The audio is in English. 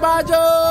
Bye, Joe!